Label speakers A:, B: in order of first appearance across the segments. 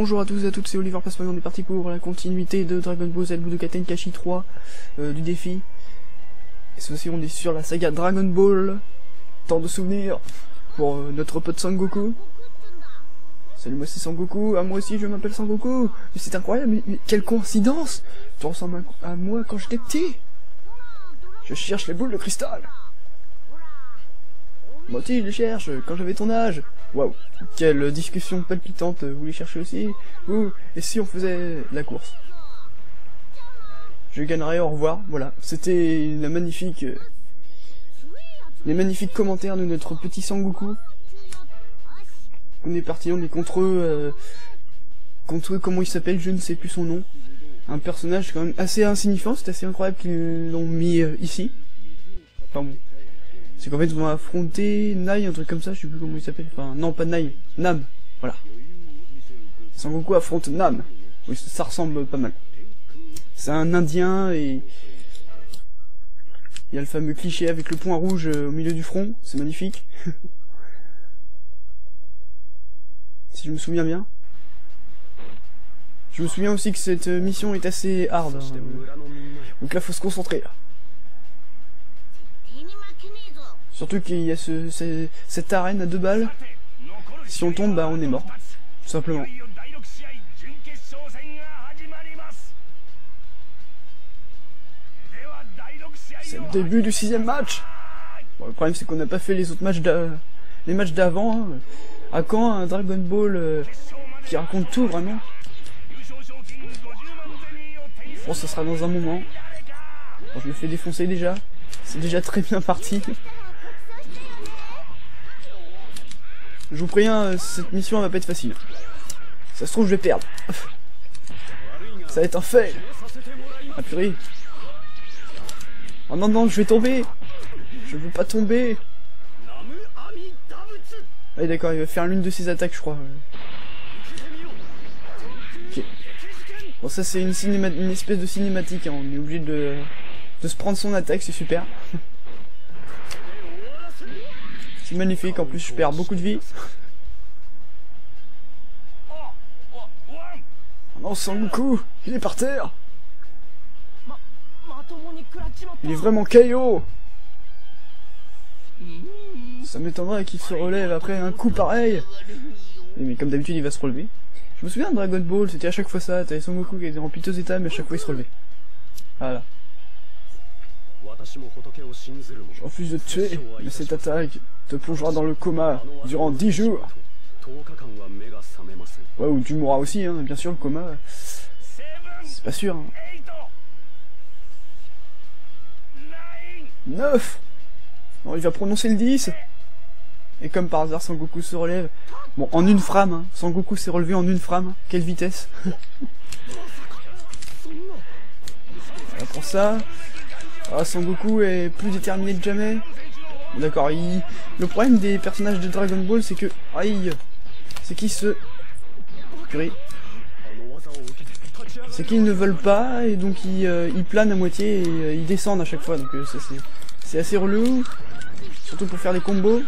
A: Bonjour à tous et à toutes, c'est Oliver Passeport, on est parti pour la continuité de Dragon Ball Z Budokai Tenkaichi 3 euh, du défi. Et ceci on est sur la saga Dragon Ball. Tant de souvenirs pour euh, notre pote Sangoku. Salut moi c'est Sangoku, ah moi aussi je m'appelle Sangoku. Mais c'est incroyable, mais, quelle coïncidence Tu ressembles à moi quand j'étais petit. Je cherche les boules de cristal. Moi aussi je les cherche, quand j'avais ton âge. Waouh, quelle discussion palpitante, vous les cherchez aussi? Ouh, et si on faisait la course? Je gagnerais, au revoir, voilà. C'était la magnifique... euh, les magnifiques commentaires de notre petit Sangoku. On est parti, on est contre eux... euh, contre eux, comment il s'appelle, je ne sais plus son nom. Un personnage quand même assez insignifiant, c'est assez incroyable qu'ils l'ont mis euh, ici. Enfin. C'est qu'en fait, ils vont affronter Nai, un truc comme ça, je sais plus comment il s'appelle. Enfin, non, pas Nai, Nam. Voilà. Sangoku affronte Nam. Oui, ça, ressemble pas mal. C'est un indien et... Il y a le fameux cliché avec le point rouge euh, au milieu du front, c'est magnifique. si je me souviens bien. Je me souviens aussi que cette euh, mission est assez hard. hein. Donc là, faut se concentrer. Surtout qu'il y a ce, ce- cette arène à deux balles. Si on tombe, bah on est mort. Tout simplement. C'est le début du sixième match. Bon, le problème c'est qu'on n'a pas fait les autres matchs les matchs d'avant. hein. À quand un Dragon Ball euh, qui raconte tout vraiment? Que ce sera dans un moment. Bon, je me fais défoncer déjà. C'est déjà très bien parti. Je vous préviens, cette mission va pas être facile. Ça se trouve, je vais perdre. Ça va être un fail. Ah purée. Oh non, non, je vais tomber. Je veux pas tomber. Ah d'accord, il va faire l'une de ses attaques, je crois. Bon, ça c'est une, une espèce de cinématique, hein. on est obligé de se prendre son attaque, c'est super. Magnifique, en plus je perds beaucoup de vie. Oh non, Sangoku, il est par terre. Il est vraiment KO. Ça m'étonnerait qu'il se relève après un coup pareil. Mais comme d'habitude, il va se relever. Je me souviens de Dragon Ball, c'était à chaque fois ça. T'avais Son Goku qui était en piteux état, mais à chaque fois il se relevait. Voilà. Je refuse de te tuer, mais cette attaque te plongera dans le coma durant 10 jours. Ouais, ou tu mourras aussi, hein, bien sûr, le coma. C'est pas sûr. Hein. 9 Non, il va prononcer le 10 Et comme par hasard, Sangoku se relève. Bon, en une frame, hein. Sangoku s'est relevé en une frame. Quelle vitesse Voilà pour ça. Ah, Sangoku est plus déterminé que jamais. D'accord, il... le problème des personnages de Dragon Ball, c'est que... Aïe C'est qu'ils se... C'est qu'ils ne veulent pas, et donc ils, euh, ils planent à moitié, et euh, ils descendent à chaque fois, donc euh, ça. C'est assez relou. Surtout pour faire des combos.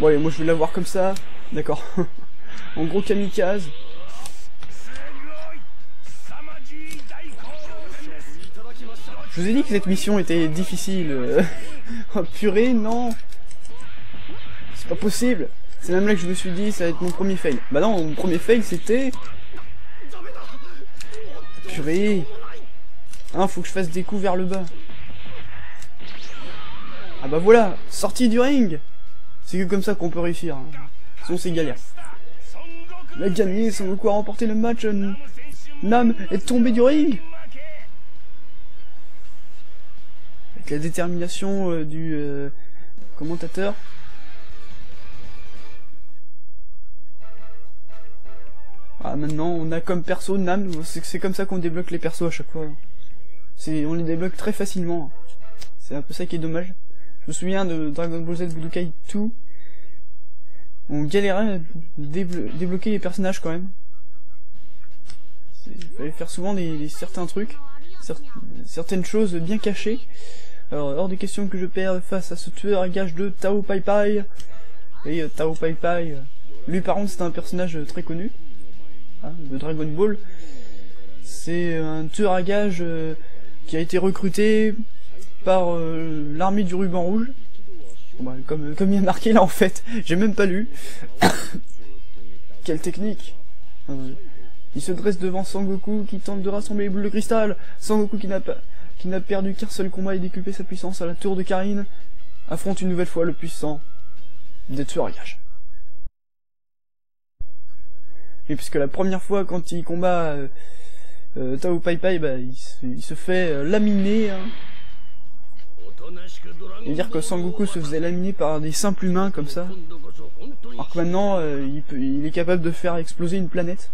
A: Bon allez, moi je vais l'avoir comme ça. D'accord. en gros kamikaze. Je vous ai dit que cette mission était difficile. oh purée, non. C'est pas possible. C'est même là que je me suis dit, ça va être mon premier fail. Bah non, mon premier fail c'était... Purée. Hein, faut que je fasse des coups vers le bas. Ah bah voilà, sortie du ring C'est que comme ça qu'on peut réussir. hein. Sinon c'est galère. Il a gagné, sans quoi remporter le match. euh, Nam est tombé du ring La détermination euh, du euh, commentateur. Ah maintenant on a comme perso Nam, c'est comme ça qu'on débloque les persos à chaque fois. C'est on les débloque très facilement. C'est un peu ça qui est dommage. Je me souviens de Dragon Ball Z Budokai 2. On galérait à déblo- débloquer les personnages quand même. Il fallait faire souvent des, certains trucs, cer- certaines choses bien cachées. Alors hors des questions que je perde face à ce tueur à gage de Tao Pai Pai. Et euh, Tao Pai Pai, euh, Lui par contre c'est un personnage très connu hein, de Dragon Ball. C'est un tueur à gages euh, qui a été recruté par euh, l'armée du ruban rouge. Bah, comme, comme il y a marqué là en fait, j'ai même pas lu. Quelle technique euh, Il se dresse devant Sangoku qui tente de rassembler les boules de cristal. Sangoku qui n'a pas qui n'a perdu qu'un seul combat et décuplé sa puissance à la tour de Karine, affronte une nouvelle fois le puissant tueurs à gage. Et puisque la première fois quand il combat euh, euh Tao Pai Pai, bah, il, se, fait euh, laminer. Hein. Et dire que Sangoku se faisait laminer par des simples humains comme ça. Alors que maintenant, il, est capable de faire exploser une planète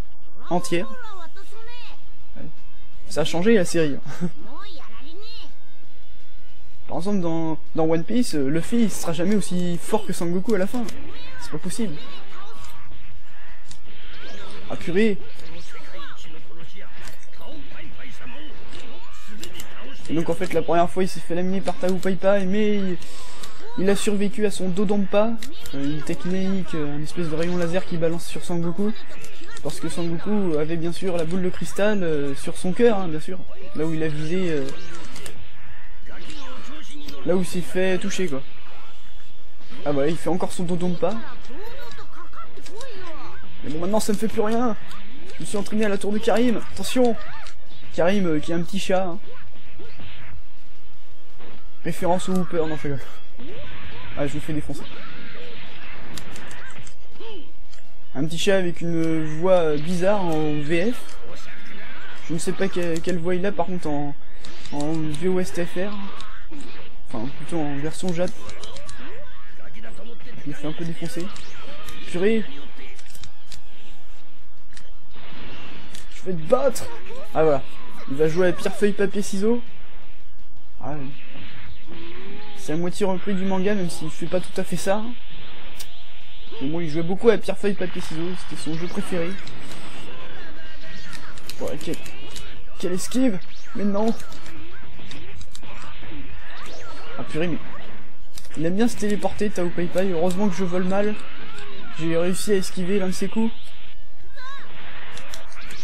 A: entière. Ça a changé la série. Hein. Par exemple, dans, dans One Piece, euh, Luffy il sera jamais aussi fort que Sangoku à la fin. C'est pas possible. Ah purée Et donc en fait la première fois il s'est fait laminer par Tao Pai Pai mais il, a survécu à son Dodonpa, euh, une technique, euh, un espèce de rayon laser qui balance sur Sangoku. Parce que Sangoku avait bien sûr la boule de cristal sur son cœur, hein, bien sûr. Là où il a visé Là où il s'est fait toucher quoi. Ah bah il fait encore son dodon de pas. Mais bon maintenant ça ne fait plus rien. Je me suis entraîné à la tour de Karim. Attention Karim euh, qui est un petit chat. Hein. Référence au Hooper, non je. Ah je me fais défoncer. Un petit chat avec une voix bizarre en VF. Je ne sais pas quelle, voix il a par contre en, en VOSTFR. Enfin, plutôt en version Jade. Je me fais un peu défoncer. Purée Je vais te battre Ah voilà. Il va jouer à pierre, feuille, papier, ciseaux. Ah. C'est à moitié repris du manga, même s'il fait pas tout à fait ça. Mais bon, il jouait beaucoup à pierre, feuille, papier, ciseaux. C'était son jeu préféré. Ouais, quelle... quelle esquive Mais non ah purée, mais... Il aime bien se téléporter, Tao Pai Pai. Heureusement que je vole mal. J'ai réussi à esquiver l'un de ses coups.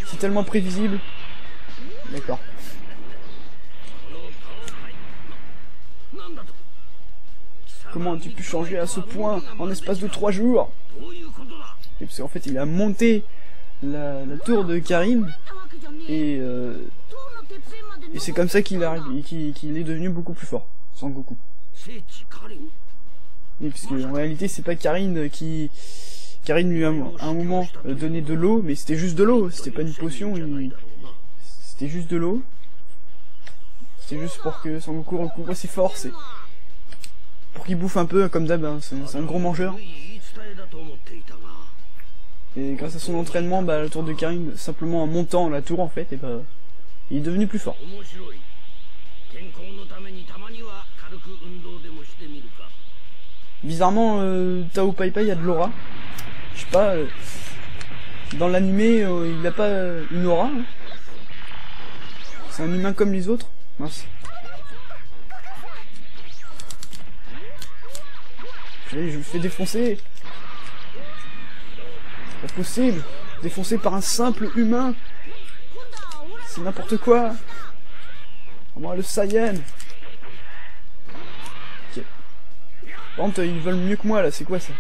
A: C'est tellement prévisible. D'accord. Comment as-tu pu changer à ce point en espace de 3 jours? Et parce fait il a monté la, tour de Karim et, euh, et c'est comme ça qu'il est devenu beaucoup plus fort. Sangoku. Oui, parce en réalité, c'est pas Karine qui... Karine lui a à un moment euh, donné de l'eau, mais c'était juste de l'eau, c'était pas une potion, c'était juste de l'eau. C'était juste pour que Sangoku recouvre ses forces et pour qu'il bouffe un peu, comme d'hab, hein. c'est un gros mangeur. Et grâce à son entraînement, bah, la tour de Karine, simplement en montant la tour en fait, et bah, il est devenu plus fort. Bizarrement, euh, Tao Pai Pai a de l'aura. Je sais pas, euh, dans l'animé, euh, il n'a pas une aura. Hein. C'est un humain comme les autres. Mince. Je, me fais défoncer. C'est pas possible. Défoncé par un simple humain. C'est n'importe quoi. Moi, le Saiyan. Par contre, ils volent mieux que moi, là. C'est quoi, ça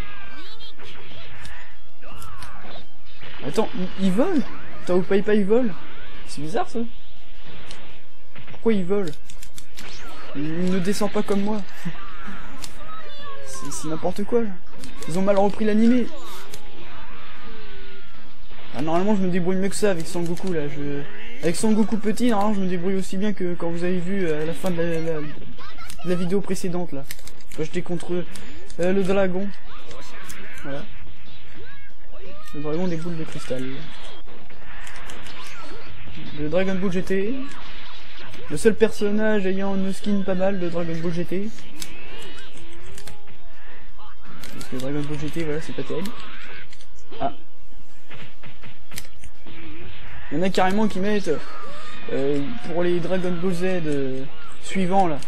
A: Attends, ils, volent Tao Pai Pai vole C'est bizarre, ça. Pourquoi ils volent Il ne descend pas comme moi. C'est n'importe quoi, là. Ils ont mal repris l'animé. Ah, normalement, je me débrouille mieux que ça avec Sangoku, là. Je... Avec Sangoku petit, normalement, je me débrouille aussi bien que quand vous avez vu euh, à la fin de la vidéo précédente, là. J'étais contre euh, le dragon. Voilà. Le dragon des boules de cristal. Le Dragon Ball GT. Le seul personnage ayant une skin pas mal de Dragon Ball GT. Parce que Dragon Ball GT, voilà, c'est pas terrible. Ah. Il y en a carrément qui mettent euh, pour les Dragon Ball Z euh, suivants là.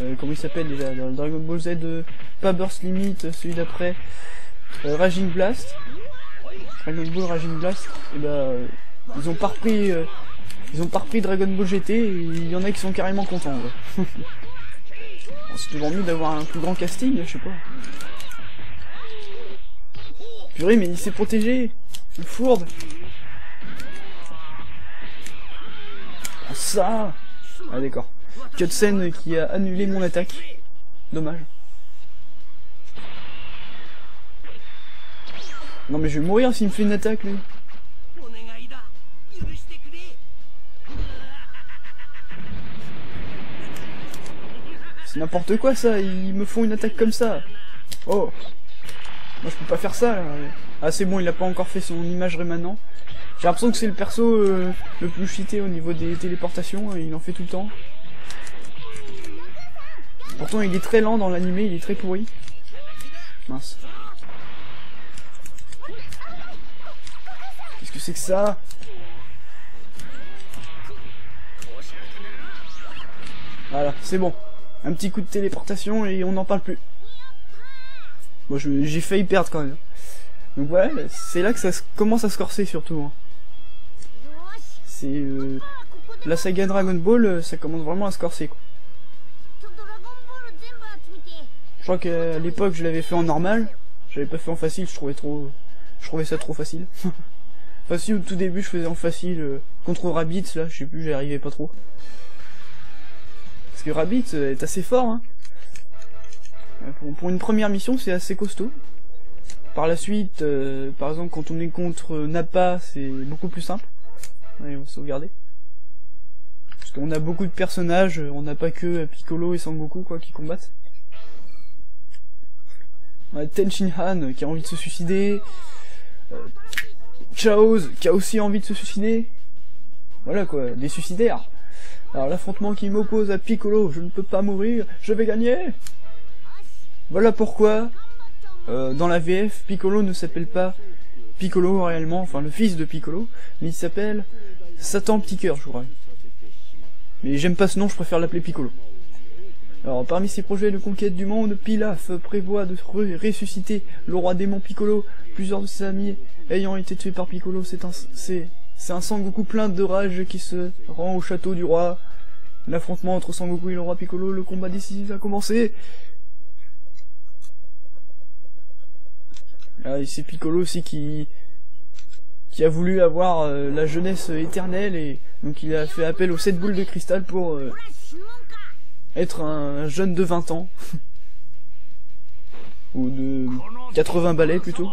A: Euh, comment il s'appelle déjà Dans Dragon Ball Z, pas Burst Limit, celui d'après, Raging Blast. Dragon Ball Raging Blast, et bah euh, ils ont pas repris euh, ils ont pas repris Dragon Ball GT il y en a qui sont carrément contents. Ouais. c'est toujours mieux d'avoir un plus grand casting, je sais pas. Purée, mais il s'est protégé Le fourde oh, Ça Ah d'accord. Cutscene qui a annulé mon attaque. Dommage. Non mais je vais mourir s'il me fait une attaque lui. C'est n'importe quoi ça, ils me font une attaque comme ça. Oh Moi je peux pas faire ça là. Ah c'est bon, il a pas encore fait son image rémanent. J'ai l'impression que c'est le perso euh, le plus cheaté au niveau des téléportations, il en fait tout le temps. Pourtant il est très lent dans l'animé, il est très pourri. Mince. Qu'est-ce que c'est que ça? Voilà, c'est bon. Un petit coup de téléportation et on n'en parle plus. Moi j'ai failli perdre quand même. Donc ouais, c'est là que ça commence à se corser surtout. Hein. C'est... Euh, la saga Dragon Ball, euh, ça commence vraiment à se corser quoi. Je crois qu'à l'époque je l'avais fait en normal. J'avais pas fait en facile, je trouvais trop... Je trouvais ça trop facile. si au tout début je faisais en facile euh, contre Rabbids là, je sais plus, j'y arrivais pas trop. Parce que Rabbit euh, est assez fort, hein. Euh, pour, une première mission, c'est assez costaud. Par la suite, euh, par exemple, quand on est contre Nappa, c'est beaucoup plus simple. Allez, on va sauvegarder. Parce qu'on a beaucoup de personnages, on n'a pas que Piccolo et Sangoku, quoi, qui combattent. On a Ten Han qui a envie de se suicider. Chaoz qui a aussi envie de se suicider. Voilà quoi, des suicidaires. Alors l'affrontement qui m'oppose à Piccolo, je ne peux pas mourir, je vais gagner Voilà pourquoi, euh, dans la VF, Piccolo ne s'appelle pas Piccolo réellement, enfin le fils de Piccolo, mais il s'appelle Satan Petit Cœur, je crois. Mais j'aime pas ce nom, je préfère l'appeler Piccolo. Alors, parmi ses projets de conquête du monde, Pilaf prévoit de ressusciter le roi démon Piccolo. Plusieurs de ses amis ayant été tués par Piccolo, c'est un, un Sangoku plein de rage qui se rend au château du roi. L'affrontement entre Sangoku et le roi Piccolo, le combat décisif a commencé. Ah, c'est Piccolo aussi qui qui a voulu avoir euh, la jeunesse éternelle et donc il a fait appel aux 7 boules de cristal pour euh, être un jeune de 20 ans. Ou de 80 balais plutôt.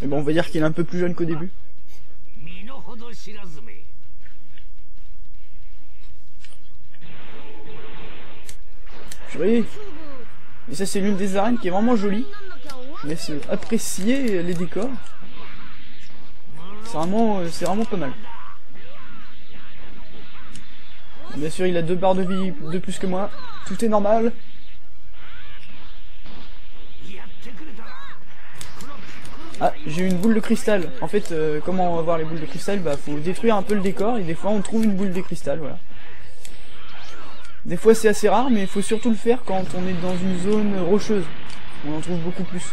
A: Mais bon, on va dire qu'il est un peu plus jeune qu'au début. Oui. Et ça c'est l'une des arènes qui est vraiment jolie. Je laisse apprécier les décors. C'est vraiment, euh, c'est vraiment pas mal. Bien sûr, il a deux barres de vie de plus que moi. Tout est normal. Ah, j'ai une boule de cristal. En fait, euh, comment avoir les boules de cristal? Bah, faut détruire un peu le décor et des fois on trouve une boule de cristal, voilà. Des fois c'est assez rare, mais il faut surtout le faire quand on est dans une zone rocheuse. On en trouve beaucoup plus.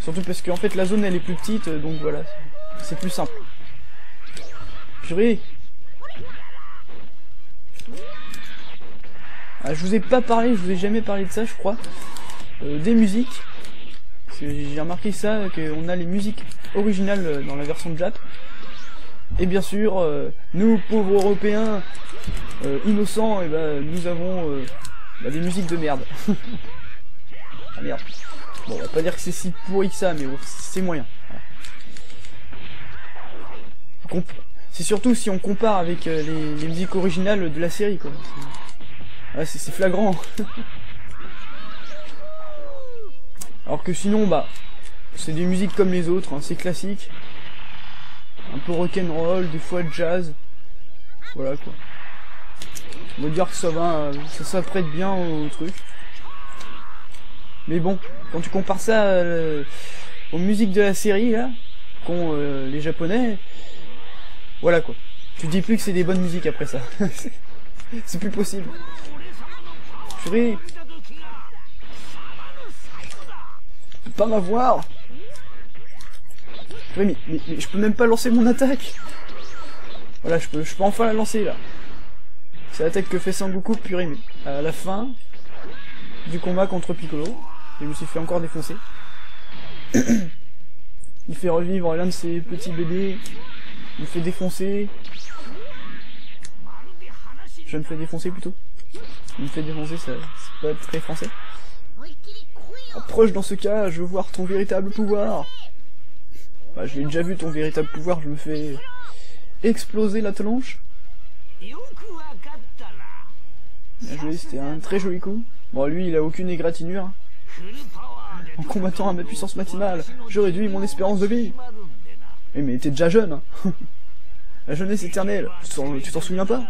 A: Surtout parce qu'en fait la zone elle est plus petite, donc voilà, c'est plus simple. Purée ah, Je vous ai pas parlé, je vous ai jamais parlé de ça je crois. Euh, des musiques j'ai remarqué ça, qu'on a les musiques originales euh, dans la version de Jap. Et bien sûr, euh, nous pauvres Européens euh, innocents, et eh ben, nous avons bah, des musiques de merde. ah merde. Bon, on va pas dire que c'est si pourri que ça, mais c'est moyen. C'est surtout si on compare avec les, les, musiques originales de la série, quoi. C'est flagrant. Alors que sinon, bah, c'est des musiques comme les autres, hein, c'est classique. Un peu rock'n'roll, des fois jazz. Voilà quoi. On va dire que ça va, ça s'apprête bien au truc. Mais bon, quand tu compares ça euh, aux musiques de la série là, qu'ont euh, les japonais, voilà quoi. Tu dis plus que c'est des bonnes musiques après ça. c'est plus possible. Purée, pas m'avoir mais, mais, mais, je peux même pas lancer mon attaque Voilà, je peux, je peux enfin la lancer, là. C'est l'attaque que fait Sangoku, purée, à la fin du combat contre Piccolo, je me suis fait encore défoncer. Il fait revivre l'un de ses petits bébés, il me fait défoncer. Je me fais défoncer plutôt. Il me fait défoncer, c'est pas très français. Approche dans ce cas, je veux voir ton véritable pouvoir. Bah, je l'ai déjà vu ton véritable pouvoir, je me fais exploser la tronche. Bien joué, c'était un très joli coup. Bon, lui, il a aucune égratignure. En combattant à ma puissance maximale, je réduis mon espérance de vie. Eh, mais t'es déjà jeune. Hein. La jeunesse éternelle, tu t'en souviens pas?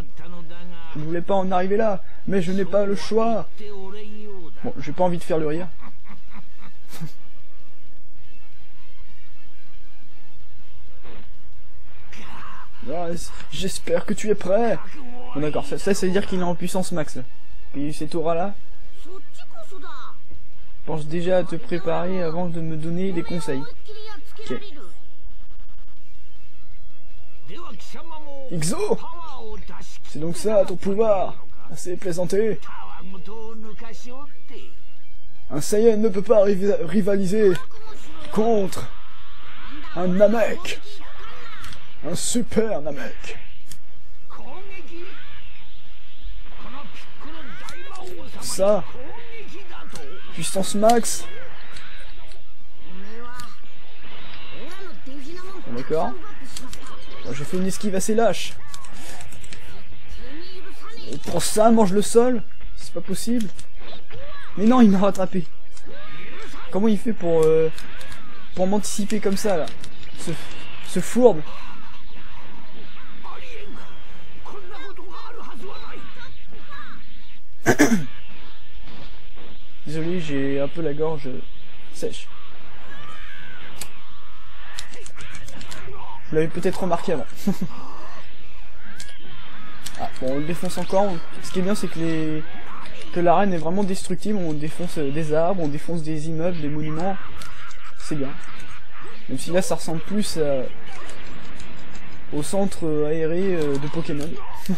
A: Je ne voulais pas en arriver là, mais je n'ai pas le choix. Bon, j'ai pas envie de faire le rire. Ah, j'espère que tu es prêt. Bon d'accord, ça, ça, veut dire qu'il est en puissance max. Et cette aura là. Pense déjà à te préparer avant de me donner des conseils. Ok. Ixo C'est donc ça ton pouvoir Assez plaisanté. Un Saiyan ne peut pas rivaliser contre un Namek. Un super Namek. Ça Puissance max. D'accord. J'ai fait une esquive assez lâche. Prends ça, mange le sol. C'est pas possible. Mais non, il m'a rattrapé. Comment il fait pour euh, pour m'anticiper comme ça là? Ce, ce fourbe. Désolé, j'ai un peu la gorge sèche. Vous l'avez peut-être remarqué avant. bon, on le défonce encore. Ce qui est bien, c'est que les que l'arène est vraiment destructible. On défonce euh, des arbres, on défonce des immeubles, des monuments. C'est bien. Même si là, ça ressemble plus au centre euh, aéré euh, de Pokémon.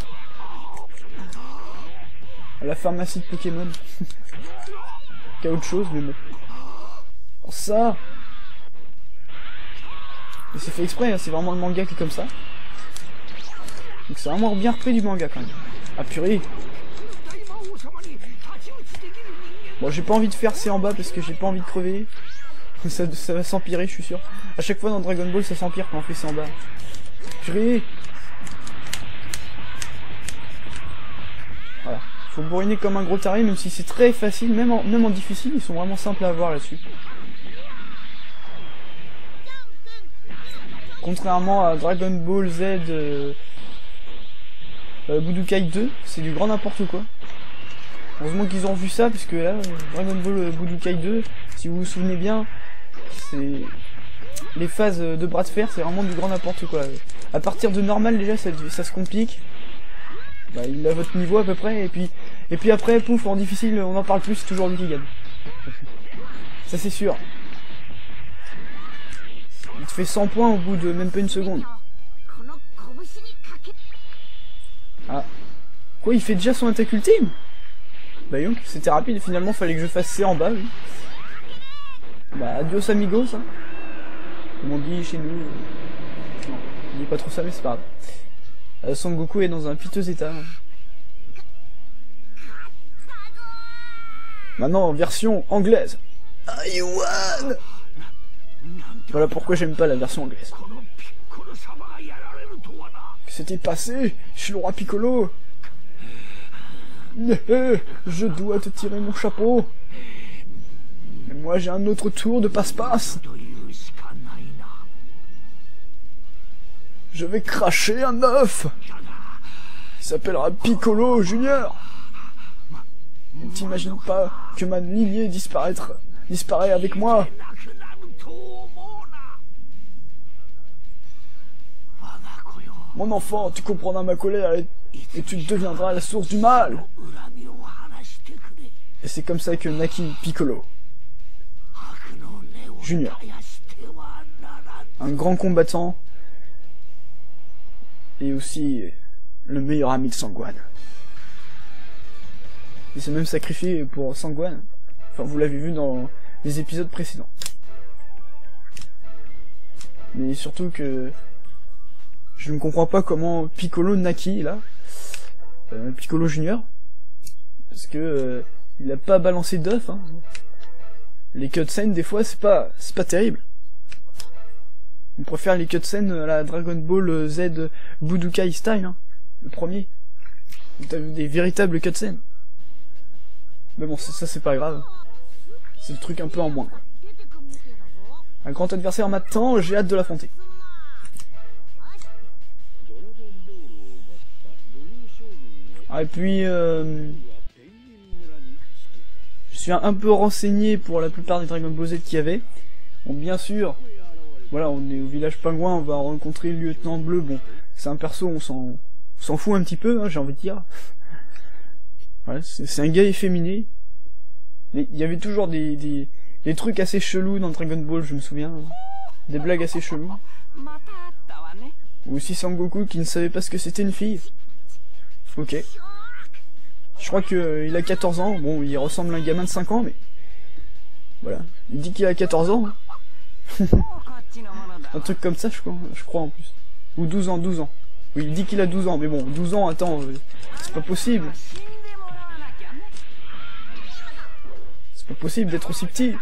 A: à la pharmacie de Pokémon. Qu'à autre chose, mais bon. ça c'est fait exprès, hein, c'est vraiment le manga qui est comme ça. Donc c'est vraiment bien repris du manga quand même. Ah purée Bon j'ai pas envie de faire C en bas parce que j'ai pas envie de crever. Ça, va s'empirer je suis sûr. A chaque fois dans Dragon Ball ça s'empire quand on fait C en bas. Purée Voilà. Faut bourriner comme un gros taré même si c'est très facile, même en, même en difficile, ils sont vraiment simples à avoir là-dessus. Contrairement à Dragon Ball Z euh, euh, Budokai 2, c'est du grand n'importe quoi. Heureusement qu'ils ont vu ça, puisque là, Dragon Ball euh, Budokai 2, si vous vous souvenez bien, c'est... Les phases de bras de fer, c'est vraiment du grand n'importe quoi. À partir de normal, déjà, ça, se complique. Bah, il a votre niveau à peu près, et puis, et puis après, pouf, en difficile, on en parle plus, c'est toujours lui qui gagne. ça c'est sûr. Il te fait 100 points au bout de même pas une seconde. Quoi, il fait déjà son attaque ultime Bah donc, c'était rapide, finalement fallait que je fasse C en bas, oui. Bah, adios amigos, hein. Comme chez nous. Non, on dit pas trop ça, mais c'est pas grave. Euh, Son Goku est dans un piteux état. Hein. Maintenant, version anglaise. Aïwan voilà pourquoi j'aime pas la version anglaise. Que s'était passé Je suis le roi Piccolo Je dois te tirer mon chapeau. Mais moi j'ai un autre tour de passe-passe. Je vais cracher un œuf. Il s'appellera Piccolo Junior. Ne t'imagine pas que ma lignée disparaître, disparaît avec moi. Mon enfant, tu comprendras ma colère tu deviendras la source du mal. Et c'est comme ça que Naki Piccolo Junior, un grand combattant. Et aussi le meilleur ami de Sangwan. Il s'est même sacrifié pour Sangwan. Enfin, vous l'avez vu dans les épisodes précédents. Mais surtout que je ne comprends pas comment Piccolo Naki là, euh, Piccolo Junior, parce que euh, il a pas balancé d'œuf. Hein. Les cutscenes des fois c'est pas c'est pas terrible. On préfère les cutscenes à la Dragon Ball Z Budokai style, hein, le premier. T'as vu des véritables cutscenes. Mais bon, ça, c'est pas grave. C'est le truc un peu en moins. Un grand adversaire m'attend, j'ai hâte de l'affronter. Ah, et puis, euh, je suis un peu renseigné pour la plupart des Dragon Ball Z qu'il y avait. Bien sûr, voilà, on est au village pingouin, on va rencontrer le lieutenant bleu. Bon, c'est un perso, on s'en, fout un petit peu, hein, j'ai envie de dire. Voilà, c'est un gars efféminé. Mais il y avait toujours des, des, trucs assez chelous dans Dragon Ball, je me souviens. Des blagues assez cheloues. Ou aussi Sangoku qui ne savait pas ce que c'était une fille. Ok. Je crois qu'il euh, a 14 ans. Bon, il ressemble à un gamin de 5 ans, mais... Voilà. Il dit qu'il a 14 ans. Un truc comme ça, je crois, je crois en plus. Ou 12 ans, 12 ans. Oui, il dit qu'il a 12 ans, mais bon, 12 ans, attends, euh, c'est pas possible. C'est pas possible d'être aussi petit.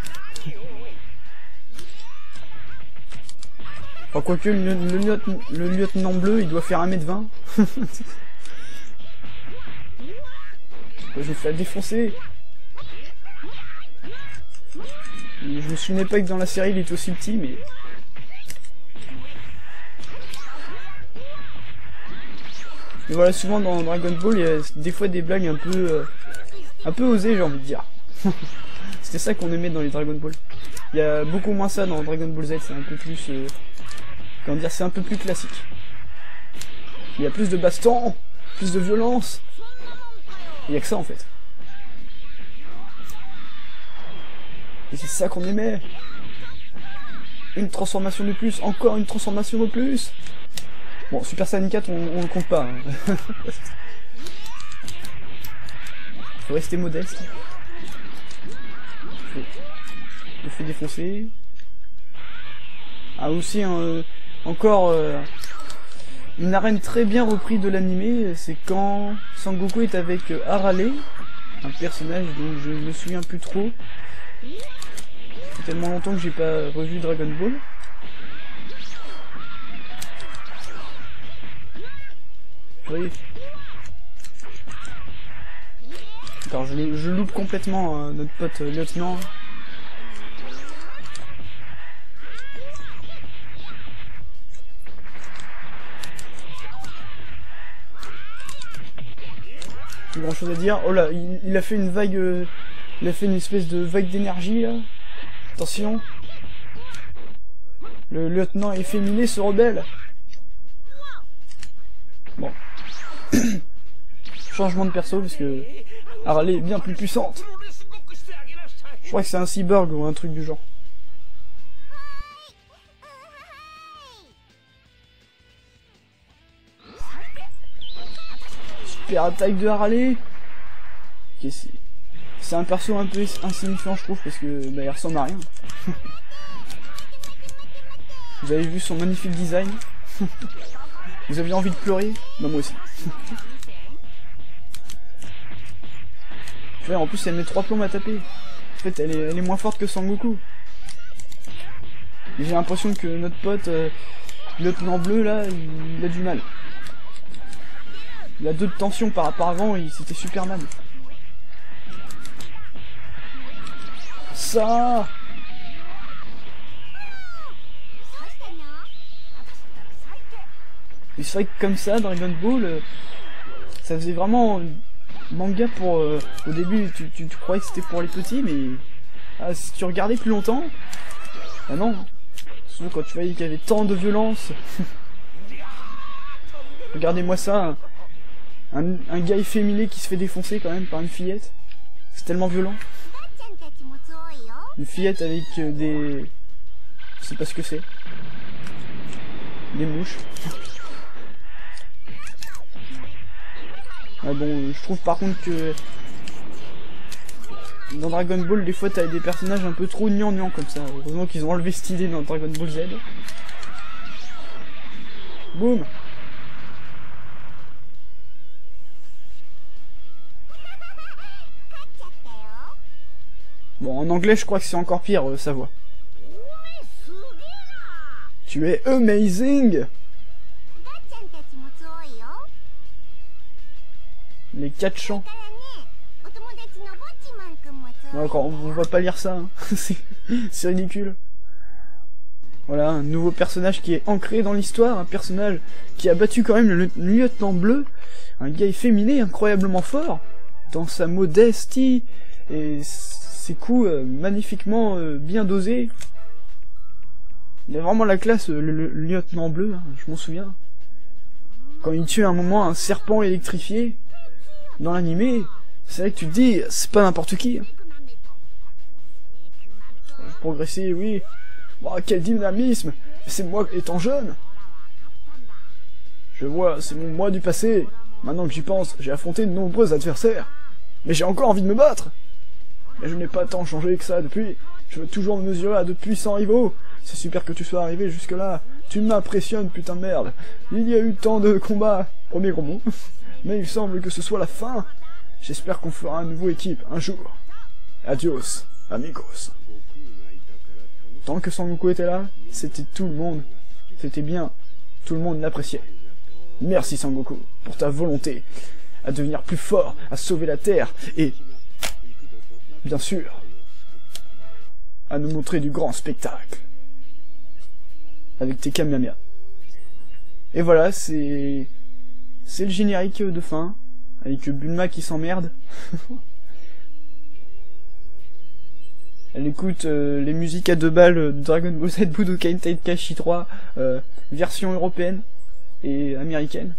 A: Enfin, quoique le, le, lieutenant, bleu, il doit faire 1m20. je vais faire défoncer. Je me souvenais pas que dans la série il était aussi petit, mais... Mais voilà, souvent dans Dragon Ball, il y a des fois des blagues un peu... Euh, un peu osées, j'ai envie de dire. C'est ça qu'on aimait dans les Dragon Ball. Il y a beaucoup moins ça dans Dragon Ball Z, c'est un peu plus... Euh, comment dire, c'est un peu plus classique. Il y a plus de baston, plus de violence. Il y a que ça en fait. Et c'est ça qu'on aimait. Une transformation de plus, encore une transformation de plus. Bon, Super Saiyan 4, on, on le compte pas. Hein. Faut rester modeste. Je fais défoncer. Ah aussi euh, encore euh, une arène très bien reprise de l'animé, c'est quand Sangoku est avec euh, Harale, un personnage dont je ne me souviens plus trop. C'est tellement longtemps que j'ai pas revu Dragon Ball. Oui. Alors je, je loupe complètement notre pote lieutenant. Oh là, il, a fait une vague... Euh, il a fait une espèce de vague d'énergie, là. Attention. Le lieutenant efféminé se rebelle. Bon. Changement de perso, parce que... Harley est bien plus puissante. Je crois que c'est un cyborg ou un truc du genre. Attaque de Harley. c'est un perso un peu insignifiant je trouve parce que bah, il ressemble à rien. Vous avez vu son magnifique design Vous aviez envie de pleurer Bah moi aussi. en plus elle met trois plombs à taper. En fait elle est, moins forte que Sangoku. J'ai l'impression que notre pote, euh, lieutenant bleu là, il a du mal. Il a deux de tension par rapport avant, c'était Superman. Ça Et c'est vrai que comme ça, Dragon Ball, euh, ça faisait vraiment manga pour... Euh, au début, tu, tu, croyais que c'était pour les petits, mais... Ah, si tu regardais plus longtemps... Ah non. Souvent quand tu voyais qu'il y avait tant de violence... Regardez-moi ça, un, gars efféminé qui se fait défoncer quand même par une fillette. C'est tellement violent. Une fillette avec euh, des... Je sais pas ce que c'est. des mouches. Ah bon, je trouve par contre que dans Dragon Ball, des fois, t'as des personnages un peu trop gnangnang comme ça. Heureusement qu'ils ont enlevé cette idée dans Dragon Ball Z. Boum Bon, en anglais, je crois que c'est encore pire, euh, sa voix. Tu es amazing Les quatre chants. Encore, on va pas lire ça, hein. c'est ridicule. Voilà, un nouveau personnage qui est ancré dans l'histoire, un personnage qui a battu quand même le lieutenant bleu, un gars efféminé incroyablement fort, dans sa modestie et ses coups euh, magnifiquement euh, bien dosés. Il a vraiment la classe, euh, le, lieutenant bleu, hein, je m'en souviens. Quand il tue à un moment un serpent électrifié, dans l'animé, c'est vrai que tu te dis, c'est pas n'importe qui. Hein progresser, oui. Oh, quel dynamisme C'est moi étant jeune Je vois, c'est moi du passé. Maintenant que j'y pense, j'ai affronté de nombreux adversaires. Mais j'ai encore envie de me battre Je n'ai pas tant changé que ça depuis. Je veux toujours me mesurer à de puissants rivaux. C'est super que tu sois arrivé jusque-là. Tu m'impressionnes, putain de merde. Il y a eu tant de combats. Premier gros mot. Mais il semble que ce soit la fin. J'espère qu'on fera un nouveau équipe, un jour. Adios, amigos. Tant que Sangoku était là, c'était tout le monde. C'était bien. Tout le monde l'appréciait. Merci Sangoku pour ta volonté à devenir plus fort, à sauver la Terre et, bien sûr, à nous montrer du grand spectacle. Avec tes Kamehameha. Et voilà, c'est... C'est le générique de fin, avec Bulma qui s'emmerde. Elle écoute euh, les musiques à deux balles de Dragon Ball Z Budokai Tenkaichi 3, euh, version européenne et américaine.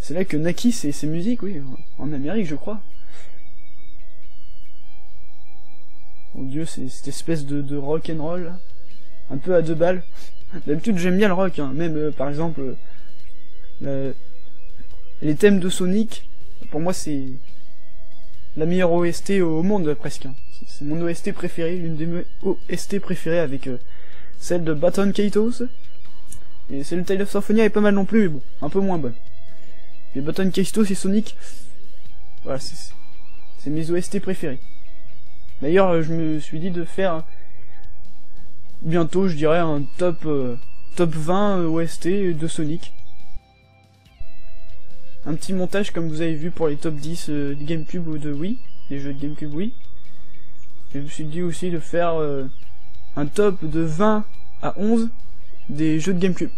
A: C'est là que Naki c'est ses musiques, oui, en Amérique je crois. Mon dieu, c'est cette espèce de, de rock and roll, un peu à deux balles. D'habitude j'aime bien le rock, hein. même euh, par exemple les thèmes de Sonic, pour moi c'est la meilleure OST au monde presque. Hein. C'est mon OST préféré, l'une des OST préférées avec euh, celle de Baton Kaitos. Et celle de Tale of Symphonia est pas mal non plus, mais bon, un peu moins bonne. Mais Baton Kaitos et Sonic, voilà, c'est mes OST préférés. D'ailleurs, euh, je me suis dit de faire bientôt, je dirais, un top euh, top 20 OST de Sonic un petit montage comme vous avez vu pour les top 10 euh, de Gamecube ou de Wii, les jeux de Gamecube Wii. Je me suis dit aussi de faire euh, un top de 20 à 11 des jeux de Gamecube.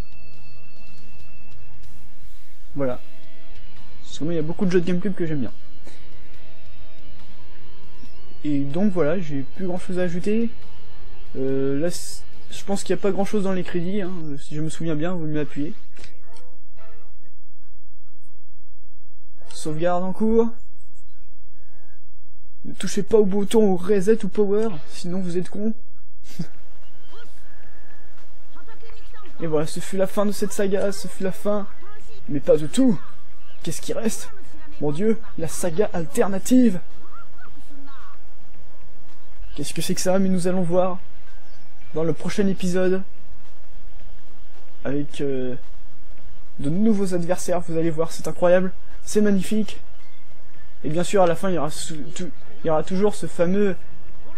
A: Voilà. Parce il y a beaucoup de jeux de Gamecube que j'aime bien. Et donc voilà, j'ai plus grand chose à ajouter. Euh, là, je pense qu'il n'y a pas grand chose dans les crédits, hein. si je me souviens bien, vous m'appuyez. Sauvegarde en cours. Ne touchez pas au bouton reset ou power, sinon vous êtes con. Et voilà, ce fut la fin de cette saga, ce fut la fin. Mais pas de tout. Qu'est-ce qui reste? Mon dieu, la saga alternative. Qu'est-ce que c'est que ça Mais nous allons voir dans le prochain épisode. Avec euh, de nouveaux adversaires, vous allez voir, c'est incroyable c'est magnifique. Et bien sûr, à la fin, il y aura, toujours ce fameux...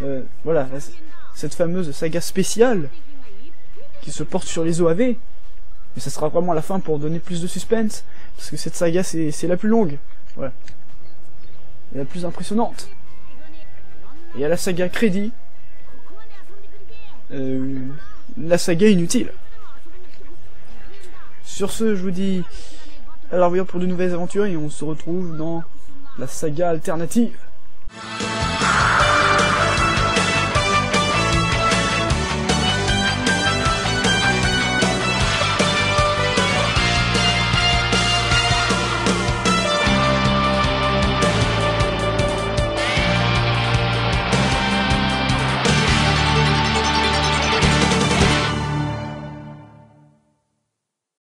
A: Euh, voilà, cette fameuse saga spéciale qui se porte sur les OAV. Mais ça sera vraiment la fin pour donner plus de suspense, parce que cette saga, c'est la plus longue. Et la plus impressionnante. Et à la saga crédit, euh, la saga inutile. Sur ce, je vous dis alors, revoir pour de nouvelles aventures et on se retrouve dans la saga alternative.